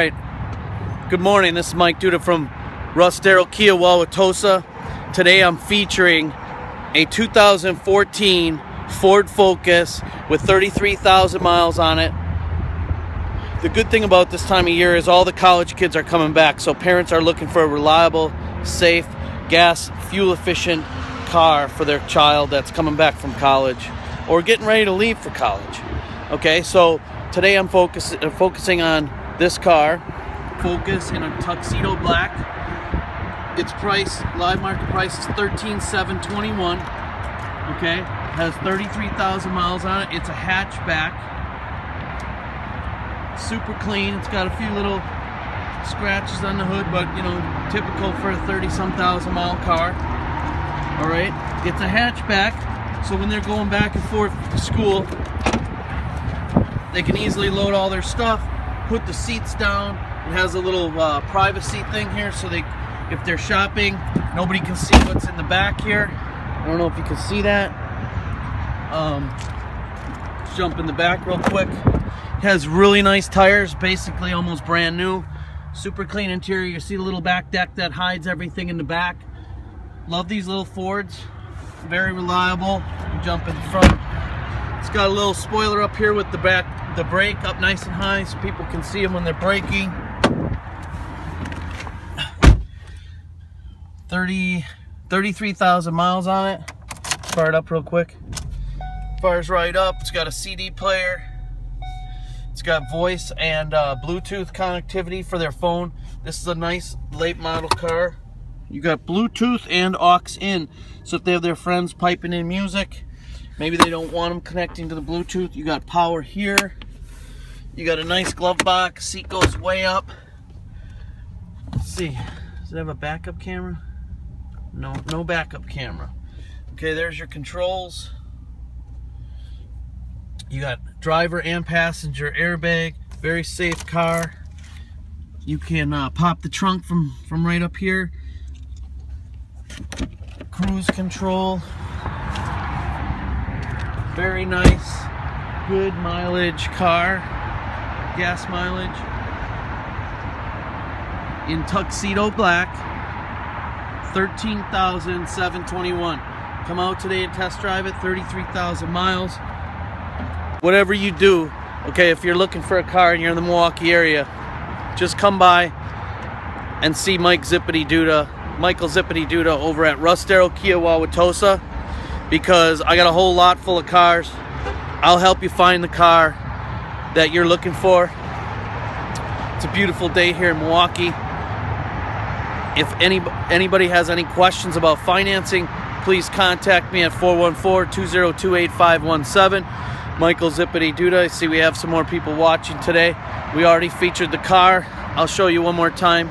All right. Good morning. This is Mike Duda from Russ Darrow Kia Wauwatosa. Today I'm featuring a 2014 Ford Focus with 33,000 miles on it. The good thing about this time of year is all the college kids are coming back, so parents are looking for a reliable, safe, gas, fuel efficient car for their child that's coming back from college or getting ready to leave for college. Okay, so today I'm focus, uh, focusing on this car, Focus in a tuxedo black. Its price, live market price is 13721. Okay, has 33,000 miles on it. It's a hatchback. Super clean. It's got a few little scratches on the hood, but you know, typical for a 30 some thousand mile car. All right, it's a hatchback, so when they're going back and forth to school, they can easily load all their stuff put the seats down. It has a little uh, privacy thing here so they, if they're shopping, nobody can see what's in the back here. I don't know if you can see that. Um, jump in the back real quick. It has really nice tires, basically almost brand new. Super clean interior. You see the little back deck that hides everything in the back. Love these little Fords. Very reliable. Jump in the front. It's got a little spoiler up here with the back, the brake up nice and high so people can see them when they're braking. 30, 33,000 miles on it. Fire it up real quick. Fires right up. It's got a CD player. It's got voice and uh, Bluetooth connectivity for their phone. This is a nice late model car. You got Bluetooth and aux in. So if they have their friends piping in music, Maybe they don't want them connecting to the Bluetooth. You got power here. You got a nice glove box. Seat goes way up. Let's see. Does it have a backup camera? No, no backup camera. Okay, there's your controls. You got driver and passenger airbag. Very safe car. You can uh, pop the trunk from, from right up here. Cruise control. Very nice, good mileage car, gas mileage. In tuxedo black, 13,721. Come out today and test drive it, 33,000 miles. Whatever you do, okay, if you're looking for a car and you're in the Milwaukee area, just come by and see Mike Zippidy Duda, Michael Zippidy Duda over at Russ Darrow Kia Wauwatosa because I got a whole lot full of cars. I'll help you find the car that you're looking for. It's a beautiful day here in Milwaukee. If any anybody has any questions about financing, please contact me at 414-202-8517. Michael Zippidy Duda. I see we have some more people watching today. We already featured the car. I'll show you one more time.